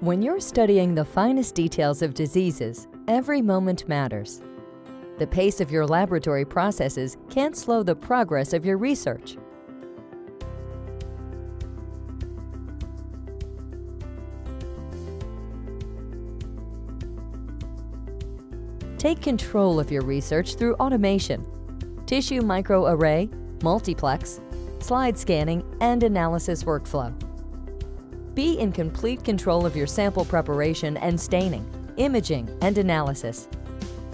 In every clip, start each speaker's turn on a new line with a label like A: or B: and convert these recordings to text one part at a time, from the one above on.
A: When you're studying the finest details of diseases, every moment matters. The pace of your laboratory processes can't slow the progress of your research. Take control of your research through automation, tissue microarray, multiplex, slide scanning, and analysis workflow. Be in complete control of your sample preparation and staining, imaging, and analysis.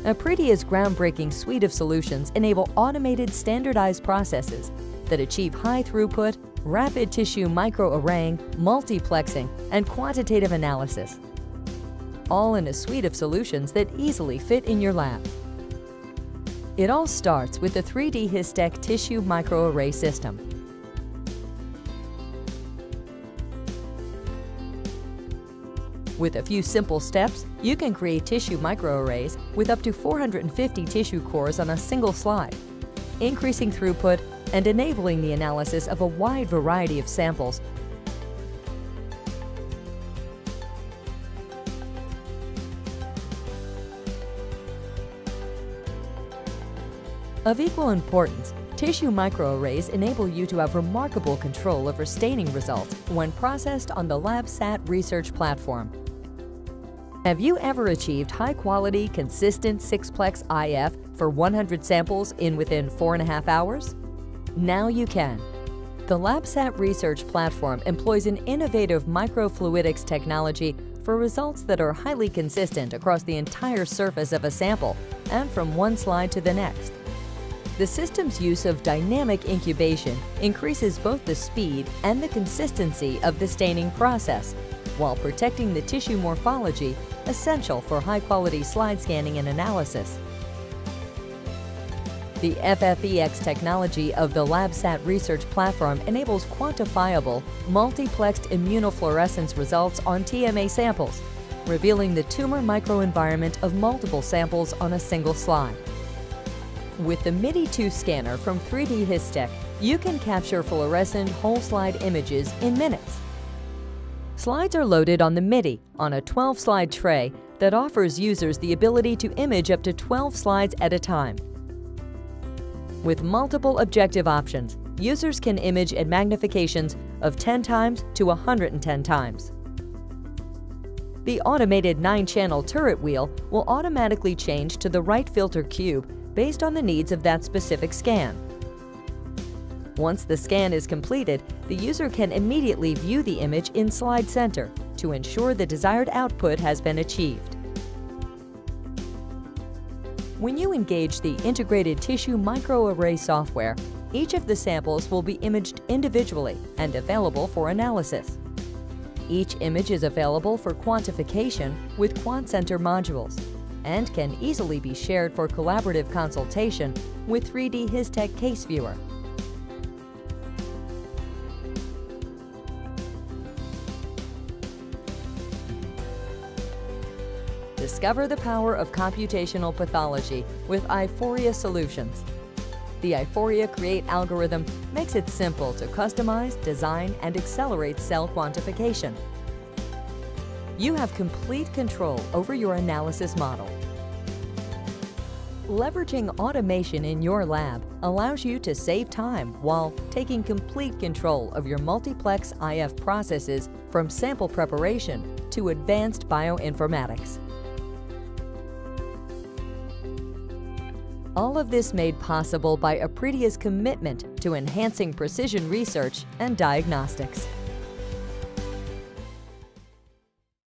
A: Epredia's groundbreaking suite of solutions enable automated standardized processes that achieve high throughput, rapid tissue microarraying, multiplexing, and quantitative analysis all in a suite of solutions that easily fit in your lab. It all starts with the 3D Histech Tissue Microarray System. With a few simple steps, you can create tissue microarrays with up to 450 tissue cores on a single slide, increasing throughput and enabling the analysis of a wide variety of samples Of equal importance, tissue microarrays enable you to have remarkable control over staining results when processed on the LabSat research platform. Have you ever achieved high-quality, consistent 6-plex IF for 100 samples in within 4.5 hours? Now you can. The LabSat research platform employs an innovative microfluidics technology for results that are highly consistent across the entire surface of a sample and from one slide to the next. The system's use of dynamic incubation increases both the speed and the consistency of the staining process, while protecting the tissue morphology essential for high-quality slide scanning and analysis. The FFEX technology of the LabSat research platform enables quantifiable, multiplexed immunofluorescence results on TMA samples, revealing the tumor microenvironment of multiple samples on a single slide. With the MIDI 2 scanner from 3D Histech, you can capture fluorescent whole slide images in minutes. Slides are loaded on the MIDI on a 12-slide tray that offers users the ability to image up to 12 slides at a time. With multiple objective options, users can image at magnifications of 10 times to 110 times. The automated 9-channel turret wheel will automatically change to the right filter cube based on the needs of that specific scan. Once the scan is completed, the user can immediately view the image in Slide Center to ensure the desired output has been achieved. When you engage the integrated tissue microarray software, each of the samples will be imaged individually and available for analysis. Each image is available for quantification with QuantCenter modules and can easily be shared for collaborative consultation with 3D Histech Case Viewer. Discover the power of computational pathology with Aiforia Solutions. The Aiforia Create algorithm makes it simple to customize, design, and accelerate cell quantification you have complete control over your analysis model. Leveraging automation in your lab allows you to save time while taking complete control of your multiplex IF processes from sample preparation to advanced bioinformatics. All of this made possible by Epredia's commitment to enhancing precision research and diagnostics.